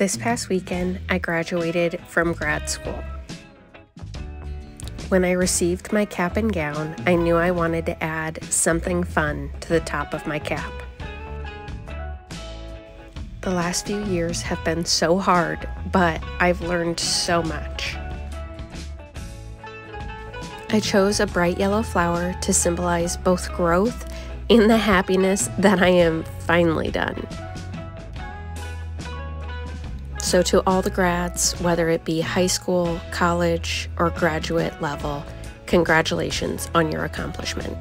This past weekend, I graduated from grad school. When I received my cap and gown, I knew I wanted to add something fun to the top of my cap. The last few years have been so hard, but I've learned so much. I chose a bright yellow flower to symbolize both growth and the happiness that I am finally done. So, to all the grads, whether it be high school, college, or graduate level, congratulations on your accomplishment.